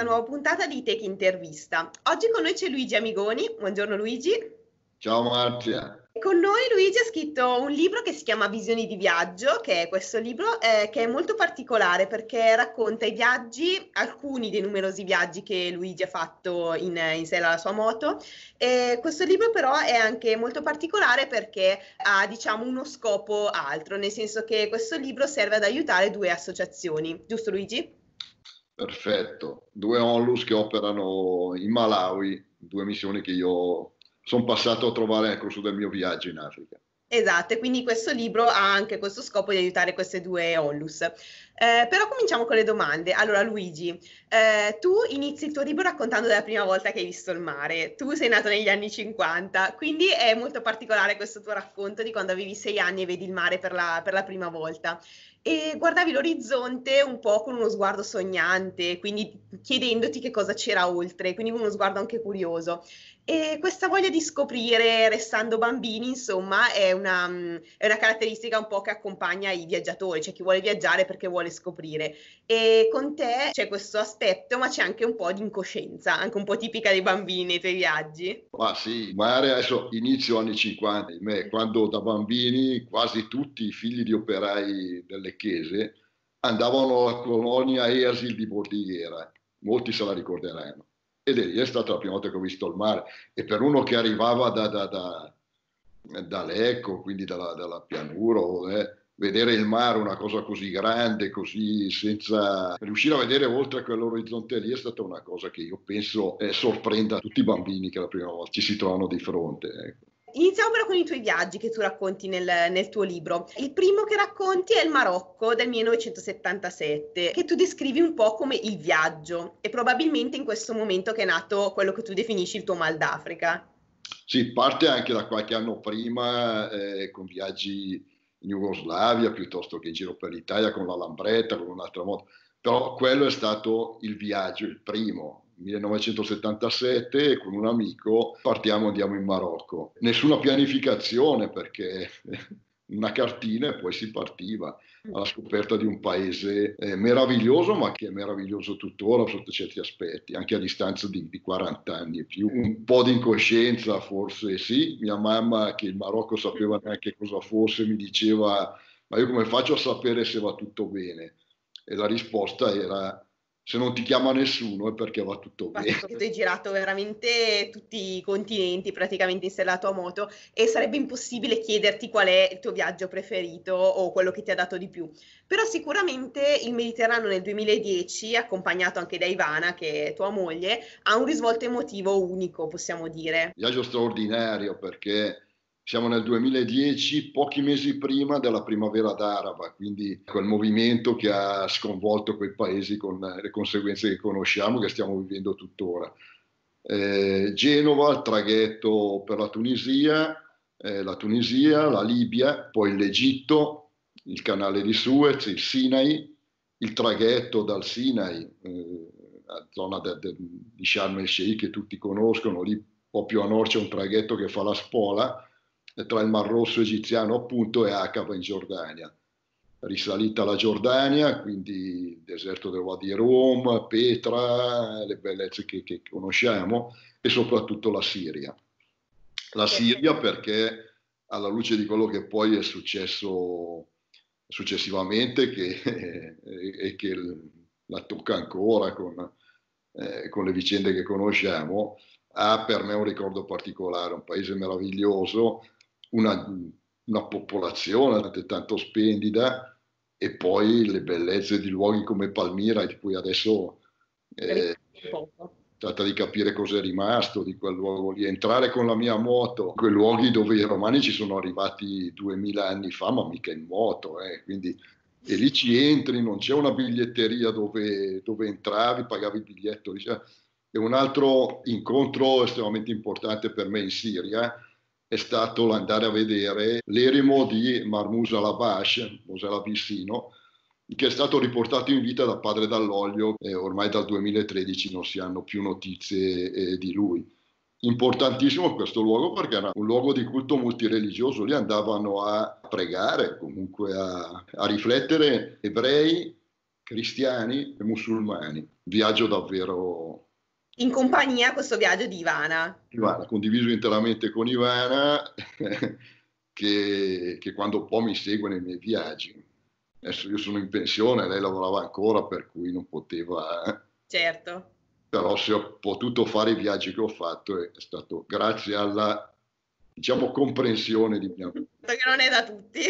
questa nuova puntata di Tech Intervista. Oggi con noi c'è Luigi Amigoni. Buongiorno Luigi. Ciao Marzia. Con noi Luigi ha scritto un libro che si chiama Visioni di viaggio, che è questo libro eh, che è molto particolare perché racconta i viaggi, alcuni dei numerosi viaggi che Luigi ha fatto in, in sella alla sua moto. E questo libro però è anche molto particolare perché ha diciamo uno scopo altro, nel senso che questo libro serve ad aiutare due associazioni, giusto Luigi? Perfetto, due onlus che operano in Malawi, due missioni che io sono passato a trovare nel corso del mio viaggio in Africa. Esatto, e quindi questo libro ha anche questo scopo di aiutare queste due onlus. Eh, però cominciamo con le domande. Allora, Luigi, eh, tu inizi il tuo libro raccontando della prima volta che hai visto il mare. Tu sei nato negli anni 50, quindi è molto particolare questo tuo racconto di quando avevi sei anni e vedi il mare per la, per la prima volta e guardavi l'orizzonte un po' con uno sguardo sognante, quindi chiedendoti che cosa c'era oltre, quindi con uno sguardo anche curioso. E questa voglia di scoprire, restando bambini, insomma, è una, è una caratteristica un po' che accompagna i viaggiatori, cioè chi vuole viaggiare perché vuole scoprire. E con te c'è questo aspetto, ma c'è anche un po' di incoscienza, anche un po' tipica dei bambini nei tuoi viaggi. Ma sì, magari adesso inizio anni 50, me, quando da bambini quasi tutti i figli di operai delle chiese andavano alla colonia Easil di Bordighera, molti se la ricorderanno ed è, è stata la prima volta che ho visto il mare e per uno che arrivava da, da, da, da Lecco, quindi dalla, dalla pianura, eh, vedere il mare una cosa così grande, così senza riuscire a vedere oltre quell'orizzonte lì è stata una cosa che io penso eh, sorprenda tutti i bambini che la prima volta ci si trovano di fronte. Ecco. Iniziamo però con i tuoi viaggi che tu racconti nel, nel, tuo libro. Il primo che racconti è il Marocco del 1977, che tu descrivi un po' come il viaggio e probabilmente in questo momento che è nato quello che tu definisci il tuo mal d'Africa. Sì, parte anche da qualche anno prima eh, con viaggi in Jugoslavia piuttosto che in giro per l'Italia con la Lambretta, con un'altra moto, però quello è stato il viaggio, il primo, 1977 con un amico partiamo andiamo in Marocco. Nessuna pianificazione perché una cartina e poi si partiva alla scoperta di un paese eh, meraviglioso, ma che è meraviglioso tuttora sotto certi aspetti, anche a distanza di, di, 40 anni e più. Un po' di incoscienza forse sì, mia mamma che il Marocco sapeva neanche cosa fosse mi diceva ma io come faccio a sapere se va tutto bene? E la risposta era se non ti chiama nessuno è perché va tutto bene. Tu hai girato veramente tutti i continenti praticamente in la tua moto e sarebbe impossibile chiederti qual è il tuo viaggio preferito o quello che ti ha dato di più. Però sicuramente il Mediterraneo nel 2010, accompagnato anche da Ivana, che è tua moglie, ha un risvolto emotivo unico, possiamo dire. Viaggio straordinario perché siamo nel 2010, pochi mesi prima della primavera d'Araba, quindi quel movimento che ha sconvolto quei paesi con le conseguenze che conosciamo, che stiamo vivendo tuttora. Eh, Genova, il traghetto per la Tunisia, eh, la Tunisia, la Libia, poi l'Egitto, il canale di Suez, il Sinai, il traghetto dal Sinai, eh, la zona de, de, di Sharm el Sheikh che tutti conoscono, lì un po' più a nord c'è un traghetto che fa la spola, tra il Mar Rosso egiziano appunto e Aqaba in Giordania. Risalita la Giordania, quindi il deserto del Wadi Rum, Petra, le bellezze che, che conosciamo e soprattutto la Siria. La Siria perché alla luce di quello che poi è successo successivamente che, e che la tocca ancora con, eh, con le vicende che conosciamo, ha per me un ricordo particolare, un paese meraviglioso, una, una popolazione altrettanto splendida e poi le bellezze di luoghi come Palmira, di cui adesso eh, tratta di capire cosa è rimasto di quel luogo lì, entrare con la mia moto, quei luoghi dove i romani ci sono arrivati duemila anni fa, ma mica in moto, eh, quindi e lì ci entri, non c'è una biglietteria dove, dove entravi, pagavi il biglietto. Diciamo. E un altro incontro estremamente importante per me in Siria è stato l'andare a vedere l'eremo di Marmusa Labash, Mosè Labissino, che è stato riportato in vita da padre Dall'Olio e ormai dal 2013 non si hanno più notizie eh, di lui. Importantissimo questo luogo perché era un luogo di culto multireligioso, lì andavano a pregare, comunque a, a riflettere ebrei, cristiani e musulmani. Viaggio davvero... In compagnia questo viaggio di Ivana. Ivana, condiviso interamente con Ivana, che, che quando può mi segue nei miei viaggi. Adesso io sono in pensione, lei lavorava ancora, per cui non poteva... Eh. Certo. Però se ho potuto fare i viaggi che ho fatto è stato grazie alla, diciamo, comprensione di mia Che non è da tutti.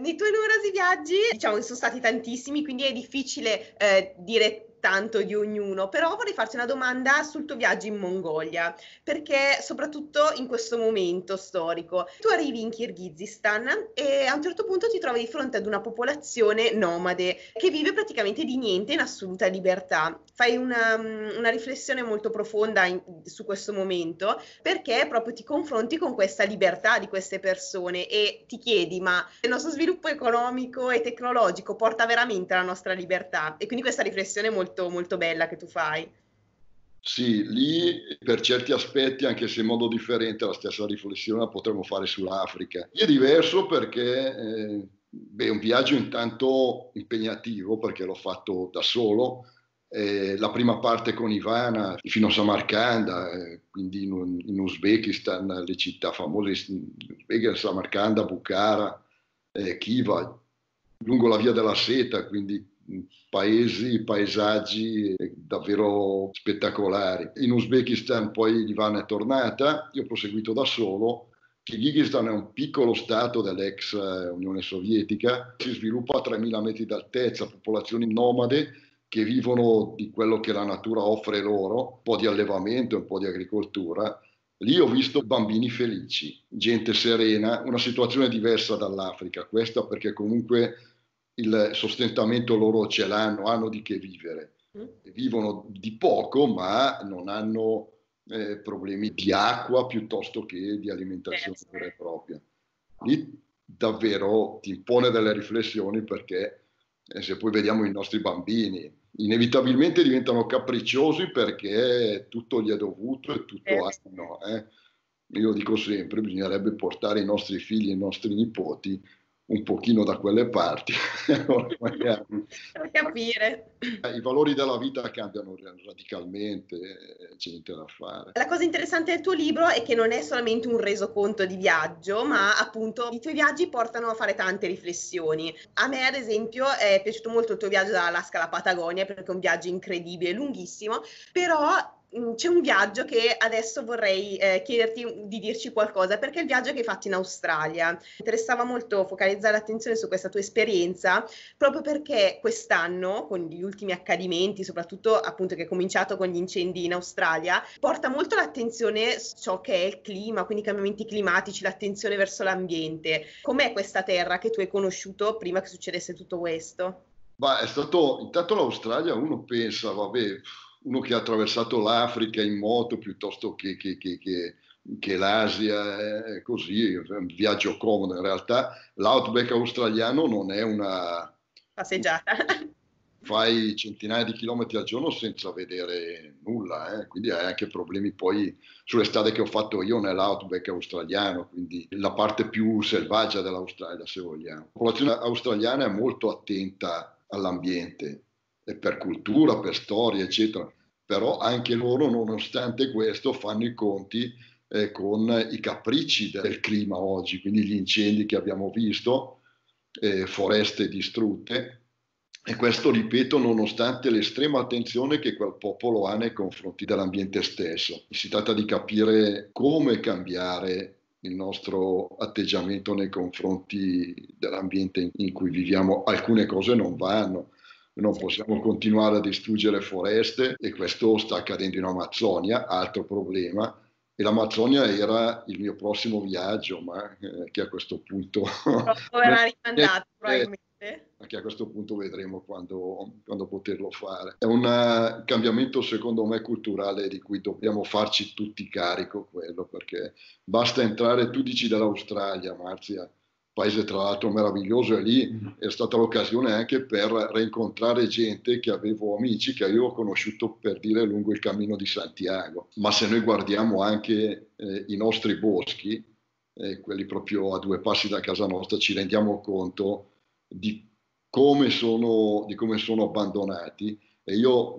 Nei tuoi numerosi viaggi, diciamo che sono stati tantissimi, quindi è difficile eh, dire tanto di ognuno, però vorrei farti una domanda sul tuo viaggio in Mongolia, perché soprattutto in questo momento storico, tu arrivi in Kirghizistan e a un certo punto ti trovi di fronte ad una popolazione nomade che vive praticamente di niente in assoluta libertà. Fai una, una riflessione molto profonda in, su questo momento perché proprio ti confronti con questa libertà di queste persone e ti chiedi ma il nostro sviluppo economico e tecnologico porta veramente alla nostra libertà? E quindi questa riflessione è molto molto, molto bella che tu fai. Sì, lì per certi aspetti, anche se in modo differente, la stessa riflessione la potremmo fare sull'Africa. È diverso perché eh, è un viaggio intanto impegnativo perché l'ho fatto da solo. Eh, la prima parte con Ivana fino a Samarcanda, eh, quindi in, in, Uzbekistan, le città famose, Uzbekistan, Samarcanda, Bukhara, eh, Kiva, lungo la via della seta, quindi paesi, paesaggi davvero spettacolari. In Uzbekistan poi Ivana è tornata, io ho proseguito da solo. Kirghizistan è un piccolo stato dell'ex eh, Unione Sovietica, si sviluppa a 3.000 metri d'altezza, popolazioni nomade che vivono di quello che la natura offre loro, un po' di allevamento, un po' di agricoltura. Lì ho visto bambini felici, gente serena, una situazione diversa dall'Africa, questa perché comunque il sostentamento loro ce l'hanno, hanno di che vivere. Mm. Vivono di poco, ma non hanno eh, problemi di acqua piuttosto che di alimentazione vera e propria. Lì davvero ti impone delle riflessioni perché eh, se poi vediamo i nostri bambini, inevitabilmente diventano capricciosi perché tutto gli è dovuto e tutto certo. hanno. Eh. Io dico sempre, bisognerebbe portare i nostri figli e i nostri nipoti un pochino da quelle parti. per capire. I valori della vita cambiano radicalmente, c'è niente da fare. La cosa interessante del tuo libro è che non è solamente un resoconto di viaggio, ma appunto i tuoi viaggi portano a fare tante riflessioni. A me, ad esempio, è piaciuto molto il tuo viaggio dall'Alaska alla Patagonia, perché è un viaggio incredibile, lunghissimo, però c'è un viaggio che adesso vorrei eh, chiederti di dirci qualcosa, perché è il viaggio che hai fatto in Australia. Mi interessava molto focalizzare l'attenzione su questa tua esperienza, proprio perché quest'anno, con gli ultimi accadimenti, soprattutto appunto che è cominciato con gli incendi in Australia, porta molto l'attenzione su ciò che è il clima, quindi i cambiamenti climatici, l'attenzione verso l'ambiente. Com'è questa terra che tu hai conosciuto prima che succedesse tutto questo? Beh, è stato, intanto l'Australia uno pensa, vabbè, uno che ha attraversato l'Africa in moto piuttosto che, che, che, che l'Asia, è così, è un viaggio comodo. In realtà l'outback australiano non è una passeggiata. Fai centinaia di chilometri al giorno senza vedere nulla, eh? quindi hai anche problemi poi sulle strade che ho fatto io nell'outback australiano, quindi la parte più selvaggia dell'Australia se vogliamo. La popolazione australiana è molto attenta all'ambiente, per cultura, per storia, eccetera. Però anche loro, nonostante questo, fanno i conti eh, con i capricci del clima oggi, quindi gli incendi che abbiamo visto, eh, foreste distrutte. E questo, ripeto, nonostante l'estrema attenzione che quel popolo ha nei confronti dell'ambiente stesso. Si tratta di capire come cambiare il nostro atteggiamento nei confronti dell'ambiente in cui viviamo. Alcune cose non vanno, non possiamo continuare a distruggere foreste e questo sta accadendo in Amazzonia, altro problema. E l'Amazzonia era il mio prossimo viaggio, ma eh, che a questo punto... Verrà rimandato probabilmente. Che a questo punto vedremo quando, quando poterlo fare. È un uh, cambiamento, secondo me, culturale di cui dobbiamo farci tutti carico, quello, perché basta entrare, tu dici dall'Australia, Marzia, paese tra l'altro meraviglioso e lì mm. è stata l'occasione anche per rincontrare gente che avevo amici che avevo conosciuto per dire lungo il cammino di Santiago. Ma se noi guardiamo anche eh, i nostri boschi, eh, quelli proprio a due passi da casa nostra, ci rendiamo conto di come sono, di come sono abbandonati. E io,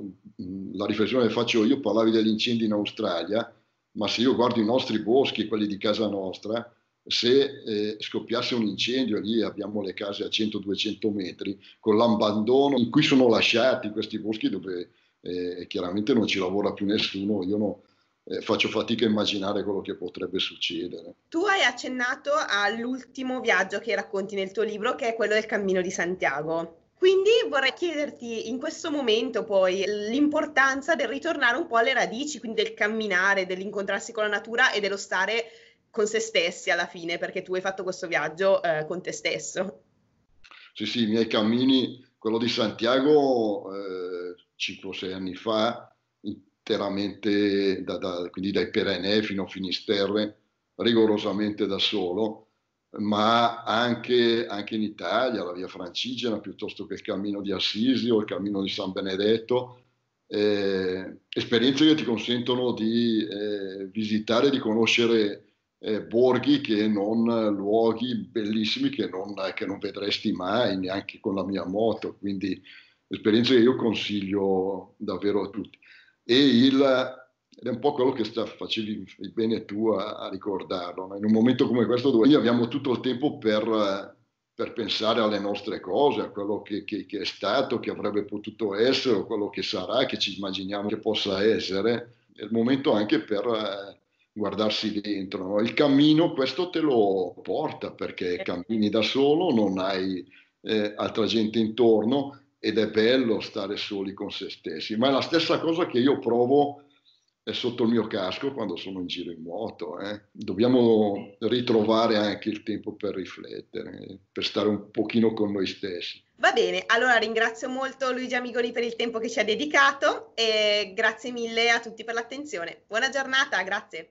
la riflessione che faccio io, parlavi degli incendi in Australia, ma se io guardo i nostri boschi, quelli di casa nostra, se eh, scoppiasse un incendio, lì abbiamo le case a 100-200 metri, con l'abbandono in cui sono lasciati questi boschi dove eh, chiaramente non ci lavora più nessuno, io no, eh, faccio fatica a immaginare quello che potrebbe succedere. Tu hai accennato all'ultimo viaggio che racconti nel tuo libro, che è quello del Cammino di Santiago. Quindi vorrei chiederti in questo momento poi l'importanza del ritornare un po' alle radici, quindi del camminare, dell'incontrarsi con la natura e dello stare con se stessi alla fine, perché tu hai fatto questo viaggio eh, con te stesso. Sì, sì, i miei cammini, quello di Santiago eh, 5-6 anni fa, interamente, da, da, quindi dai Pirenei fino a Finisterre, rigorosamente da solo, ma anche, anche, in Italia, la via Francigena, piuttosto che il cammino di Assisi o il cammino di San Benedetto, eh, esperienze che ti consentono di eh, visitare, di conoscere eh, borghi che non luoghi bellissimi che non, che non vedresti mai neanche con la mia moto, quindi esperienze che io consiglio davvero a tutti. E il, ed è un po' quello che sta, facevi bene tu a, a ricordarlo. No? In un momento come questo dove abbiamo tutto il tempo per, per pensare alle nostre cose, a quello che, che, che, è stato, che avrebbe potuto essere, o quello che sarà, che ci immaginiamo che possa essere, è il momento anche per eh, guardarsi dentro. Il cammino questo te lo porta perché cammini da solo, non hai eh, altra gente intorno ed è bello stare soli con se stessi, ma è la stessa cosa che io provo eh, sotto il mio casco quando sono in giro in moto. Eh. Dobbiamo ritrovare anche il tempo per riflettere, per stare un pochino con noi stessi. Va bene, allora ringrazio molto Luigi Amigoni per il tempo che ci ha dedicato e grazie mille a tutti per l'attenzione. Buona giornata, grazie.